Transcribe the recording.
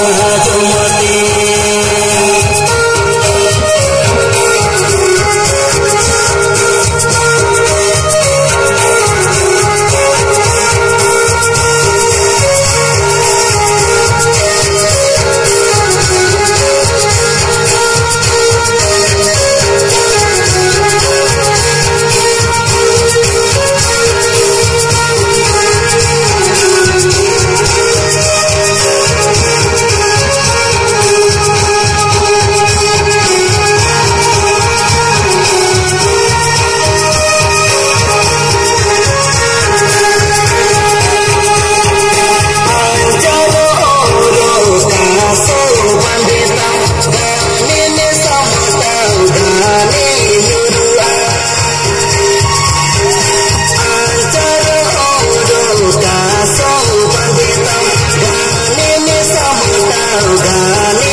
Tuhan semati उडाले